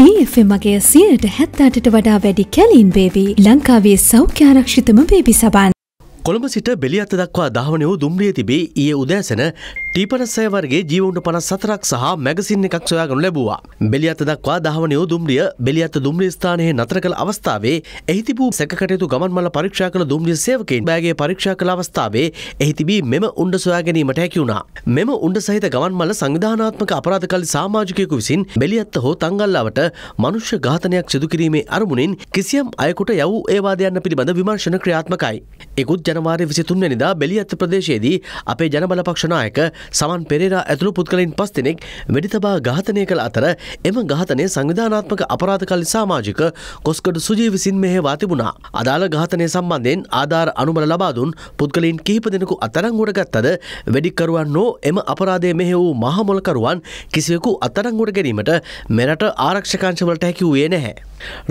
TFM මගේ සියයට හැත්තාටට වඩා වැඩි කැලින් බේබී ලංකාවේ සෞඛ්‍යාරක්ෂිතම බේබි සබන්. කොළඹ සිට බෙලියත්ත දක්වා ධාවනය වූ දුම්රිය තිබේ ඊය උදෑසන ටීපනස්සය වර්ගේ ජීවුන්ට පනස් සතරක් සහ මැගසින් එකක් සොයාගනු ලැබවා. බෙලියත්ත දක්වා ධාවනය වූ දුම්රිය බෙලියත්ත දුම්රිය ස්ථානයේ නතර කළ අවස්ථාවේ එහි තිබූ සැකටයුතු ගමන් මල පරීක්ෂා කළ දුම්රිය සේවකයින් බෑගේ පරීක්ෂා කළ අවස්ථාවේ එහි තිබී මෙම උණ්ඩ සොයා ගැනීමට හැකි වුණා. මෙම උණ්ඩ සහිත ගමන් මල සංවිධානාත්මක අපරාධකල් සාමාජිකයෙකු විසින් බෙලියත්ත හෝ තංගල්ලාවට මනුෂ්‍ය ඝාතනයක් සිදු කිරීමේ අරමුණින් කිසියම් අයකුට යවූ ඒවාදයන්න පිළිබඳ විමර්ශන ක්‍රියාත්මකයි. එකුත් ජනවාරය විසි තුන්වැනිදා බෙලියත්ත ප්‍රදේශයේදී අපේ ජනබල පක්ෂනායක සමන් පෙරේරා ඇතුළු පුද්ගලින් පස් දෙනෙක් වෙඩිතබා ඝාතනය කළ අතර එම ඝාතනය සංවිධානාත්මක අපරාධකල්ලි සාමාජික කොස්කඩ සුජී විසින් මෙහෙවා තිබුණා. අදාළ ඝාතනය සම්බන්ධයෙන් ආධාර අනුමල ලබා දුන් පුද්ගලයින් කිහිප දෙනෙකු අත්අඩංගුවට ගත්තද වෙඩික්කරුවන් නෝ එම අපරාධය මෙහෙ වූ මහමොලකරුවන් කිසිවෙකු අත්අඩංගුවට ගැනීමට මෙරට ආරක්ෂකාංශවලට හැකි වූයේ නැහැ.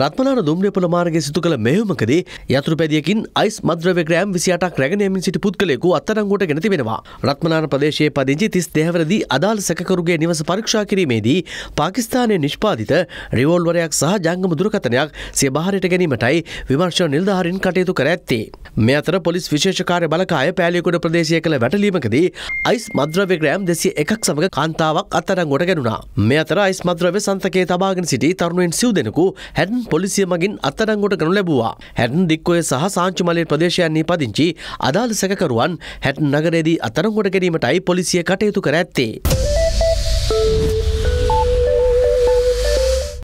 රත්මලාන දුම්රියපොළ මාර්ගයේ සිදු කළ මෙහෙයුමකදී යතුරු පැදියකින් අයිස් මද්‍රව්‍ය ග්‍රෑම් 28ක් රැගෙන යමින් සිටි පුද්ගලයෙකු අත්අඩංගුවට ගෙන තිබෙනවා. රත්මලාන ප්‍රදේශයේ පදිංචි 30 දෙහවරදී අදාළ සැකකරුගේ නිවස පරීක්ෂා කිරීමේදී පාකිස්තානයේ නිෂ්පාදිත රිවෝල්වරයක් සහ ජංගම දුරකථනයක් සිය බාහිරට ගැනීමටයි විමර්ශන නිලධාරීන් කටයුතු කර ඇත්තේ. මේ අතර පොලිස් විශේෂ කාර්ය බලකාය පෑලියගොඩ ප්‍රදේශය කළ වැටලීමකදී අයිස් මද්‍රව්‍ය ග්‍රෑම් 201ක් සමග කාන්තාවක් අත්අඩංගුවට ගැනුණා. මේ අතර අයිස් මද්‍රව්‍ය සන්තකයේ තබාගෙන සිටි තරුණයින් සිව් දෙනෙකු හැඩන් පොලිසිය මගින් අත්අඩංගුවට ගනු ලැබුවා. හැඩන් දික්කොය සහ සාංචිමලේ ප්‍රදේශයන්හි පදිංචි අදාළ සැකකරුවන් හැටන් නගරේදී අත්අඩංගුවට ගැනීමටයි පොලිසිය කටයුතු කර ඇත්තේ.